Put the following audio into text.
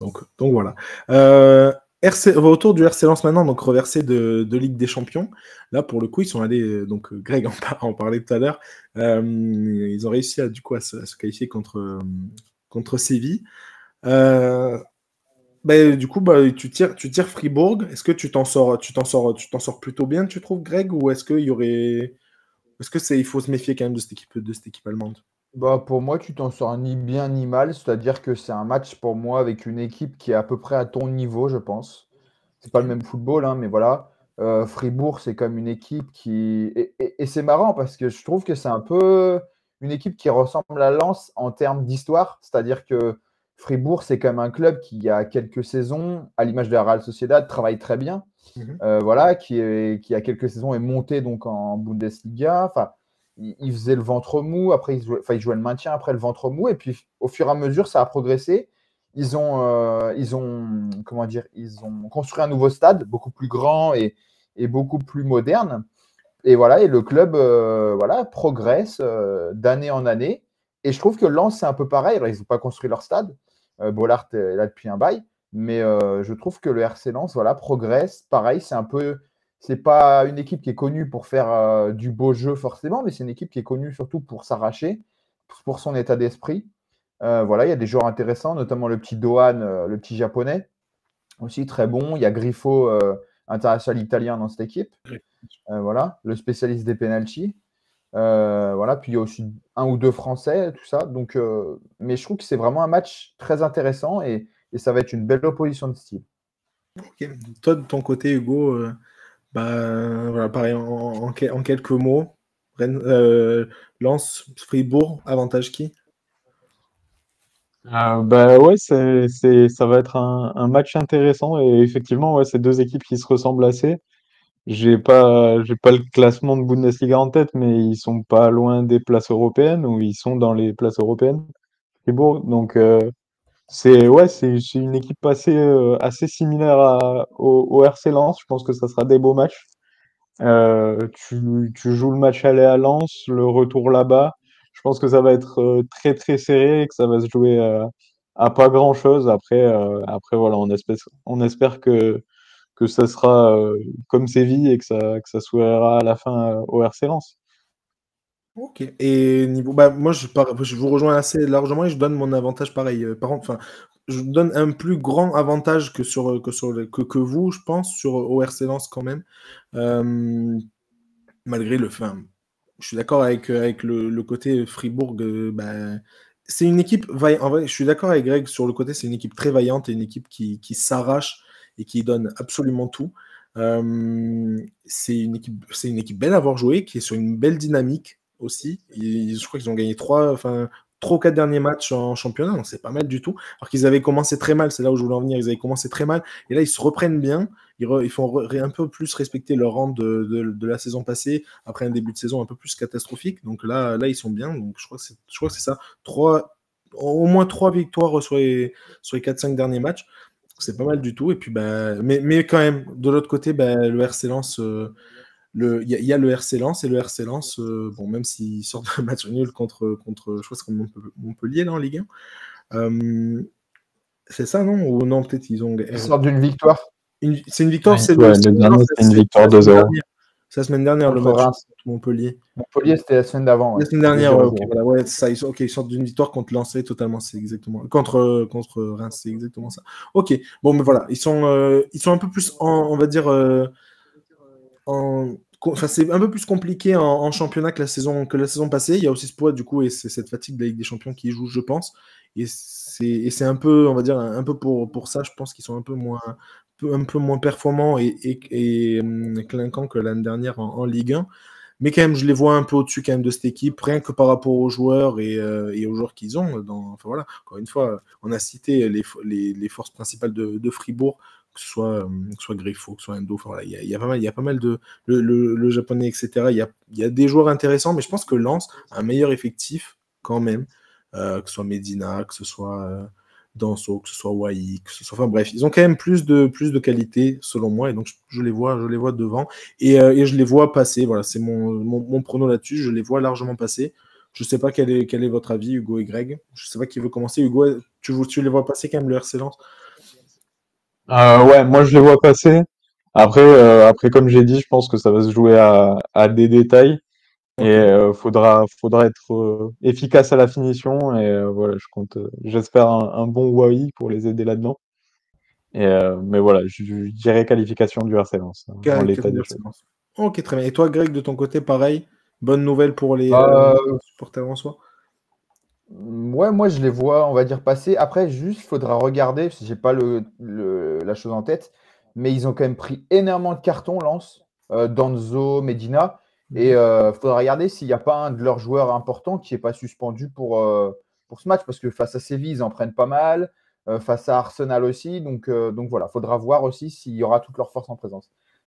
Donc, voilà. Euh, RC, autour du RC Lens maintenant, donc reversé de, Ligue des Champions. Là, pour le coup, ils sont allés, donc Greg en, parlait tout à l'heure, euh, ils ont réussi à, du à se, qualifier contre, contre Séville. Euh, bah, du coup, bah, tu, tires, tu tires Fribourg. Est-ce que tu t'en sors, tu t'en sors, tu t'en sors plutôt bien, tu trouves, Greg, ou est-ce qu'il y aurait, est-ce que c'est, il faut se méfier quand même de cette équipe, de cette équipe allemande? Bah, pour moi, tu t'en sors ni bien ni mal. C'est-à-dire que c'est un match pour moi avec une équipe qui est à peu près à ton niveau, je pense. C'est pas le même football, hein, mais voilà. Euh, Fribourg, c'est comme une équipe qui. Et, c'est marrant parce que je trouve que c'est un peu une équipe qui ressemble à Lens en termes d'histoire. C'est-à-dire que Fribourg, c'est même un club qui, il y a quelques saisons, à l'image de la Real Sociedad, travaille très bien. Mhm. Euh, voilà, qui, est, qui, a quelques saisons, est monté donc en Bundesliga. Enfin, il, faisait le ventre mou, après il jouait, il le maintien, après le ventre mou, et puis au fur et à mesure, ça a progressé. Ils ont, euh, ils ont, comment dire, ils ont construit un nouveau stade, beaucoup plus grand et, beaucoup plus moderne. Et voilà, et le club euh, voilà, progresse euh, d'année en année. Et je trouve que Lens, c'est un peu pareil. Ils n'ont pas construit leur stade. Bollard est là depuis un bail. Mais je trouve que le RC Lens voilà, progresse. Pareil, c'est un peu c'est pas une équipe qui est connue pour faire euh, du beau jeu forcément, mais c'est une équipe qui est connue surtout pour s'arracher, pour son état d'esprit. Euh, voilà, il y a des joueurs intéressants, notamment le petit Dohan, euh, le petit japonais, aussi très bon. Il y a Griffo, international italien dans cette équipe. voilà, le spécialiste des penalties. voilà, puis il y a aussi un ou deux Français, tout ça. Donc, mais je trouve que c'est vraiment un match très intéressant et, et, ça va être une belle opposition de style. Toi, de ton côté, Hugo, bah, voilà, pareil, en, quelques mots. Euh, Lance, Fribourg, avantage qui? Euh, bah ouais, ça va être un, match intéressant et effectivement, ouais, c'est deux équipes qui se ressemblent assez. J'ai pas, j'ai pas le classement de Bundesliga en tête, mais ils sont pas loin des places européennes ou ils sont dans les places européennes. Fribourg, donc euh, c'est ouais, c'est une équipe assez, euh, assez similaire au, RC Lens. Je pense que ça sera des beaux matchs. Euh, tu, tu, joues le match aller à Lens, le retour là-bas. Je pense que ça va être euh, très très serré et que ça va se jouer à pas grand-chose. Après, après voilà, on espère, on espère que, que ça sera comme Séville et que ça, que ça s'ouvrira à la fin au RC Lens. Ok. Et niveau, bah, moi, je, vous rejoins assez largement et je donne mon avantage pareil. Euh, par contre, je donne un plus grand avantage que sur euh, que sur que, que vous, je pense, sur ORC Lens quand même. Euh, malgré le, fin, je suis d'accord avec avec le, côté Fribourg. bah, c'est une équipe. En je suis d'accord avec Greg sur le côté. C'est une équipe très vaillante et une équipe qui, qui s'arrache et qui donne absolument tout. c'est une équipe, une équipe belle à avoir joué, qui est sur une belle dynamique aussi. je crois qu'ils ont gagné trois, enfin, trois ou quatre derniers matchs en championnat, c'est pas mal du tout. Alors qu'ils avaient commencé très mal, c'est là où je voulais en venir, ils avaient commencé très mal, et là ils se reprennent bien, ils, font un peu plus respecter leur rang de, la saison passée, après un début de saison un peu plus catastrophique, donc là, là ils sont bien, donc je crois que c'est ça, trois, au moins trois victoires sur les, sur les 4-5 derniers matchs, c'est pas mal du tout, et puis bah, mais, mais quand même, de l'autre côté, bah, le RC Lens... Euh, il y, a le RC Lens et le RC Lens, euh, bon, même s'il sort d'un match nul contre, contre, je crois Montpellier là, en Ligue 1. Euh, c'est ça, non? Ou non, peut-être qu'ils ont. Ils sortent d'une victoire. C'est une victoire, c'est une victoire 2-0. C'est la semaine dernière, le match contre Montpellier. Montpellier, c'était la semaine d'avant. La semaine dernière, voilà, ouais, ça, ils, ils sortent d'une victoire contre Lens, totalement, c'est exactement. Contre, contre Reims, c'est exactement ça. Ok, bon, mais voilà, ils sont, euh, ils sont un peu plus, en, on va dire, en, c'est un peu plus compliqué en, championnat que la, saison, que la saison passée. Il y a aussi ce poids, du coup, et c'est cette fatigue de la Ligue des Champions qui joue, je pense. Et c'est un peu, on va dire, un, peu pour, pour ça, je pense qu'ils sont un peu moins, un peu moins performants et, et, hum, clinquants que l'année dernière en, Ligue 1. Mais quand même, je les vois un peu au-dessus quand même de cette équipe, rien que par rapport aux joueurs et, euh, aux joueurs qu'ils ont. Enfin voilà, encore une fois, on a cité les, les, les forces principales de, de Fribourg que ce soit, euh, soit Griffo, que ce soit Endo. il y, a, pas mal, y a pas mal de. Le, japonais, etc. Il y, a, des joueurs intéressants, mais je pense que Lens a un meilleur effectif quand même, euh, que ce soit Medina, que ce soit euh, Danso, que ce soit Wai, que ce soit. Enfin bref, ils ont quand même plus de, plus de qualité, selon moi, et donc je, les, vois, je les vois devant. Et, je les vois passer, voilà, c'est mon, mon, prono là-dessus, je les vois largement passer. Je ne sais pas quel est, quel est votre avis, Hugo et Greg. Je ne sais pas qui veut commencer. Hugo, tu, tu les vois passer quand même le RC Lens Euh, ouais, moi je les vois passer. Après, euh, après comme j'ai dit, je pense que ça va se jouer à, à des détails et euh, faudra, faudra être euh, efficace à la finition. Et euh, voilà, je compte, euh, j'espère un, un bon Wai pour les aider là-dedans. Et euh, mais voilà, je, je dirais qualification du RC Lens, hein, dans l'état des choses. Ok, très bien. Et toi, Greg, de ton côté, pareil, bonne nouvelle pour les Euh, euh, supporters en soi? Ouais, moi je les vois, on va dire, passer. Après, juste, il faudra regarder, parce que j'ai pas le, le- la chose en tête, mais ils ont quand même pris énormément de cartons, Lens, euh, Danzo, Medina, et il faudra regarder s'il n'y a pas un de leurs joueurs importants qui n'est pas suspendu pour, euh, pour ce match, parce que face à Séville, ils en prennent pas mal, euh, face à Arsenal aussi, donc, euh, donc voilà, il faudra voir aussi s'il y aura toute leur force en présence.